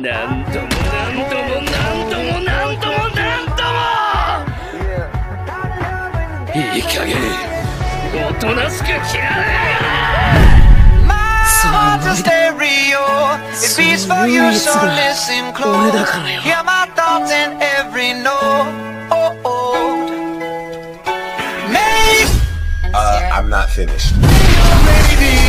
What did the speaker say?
なんともなんともなんともなんともなんともいい加減おとなしく切られや Hear my thoughts in every note. Oh, oh. Maybe Uh, I'm not finished. radio.